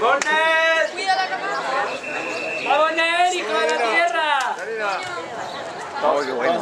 ¡Corner! Cuida la cámara. ¡Vamos, Neri, con la tierra! Oh, qué bueno.